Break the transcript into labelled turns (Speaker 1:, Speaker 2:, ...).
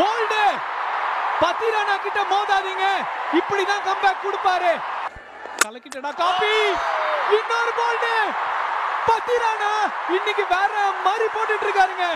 Speaker 1: Bolt. Pathirana கிட்ட மோதாதீங்க. இப்படிதான் comeback கொடுப்பாரு. கலக்கிட்டடா காப்பி இன்னொரு போல்டு. பத்திரானா இன்னைக்கு வேற மாதிரி போட்டுட்டு இருக்காருங்க.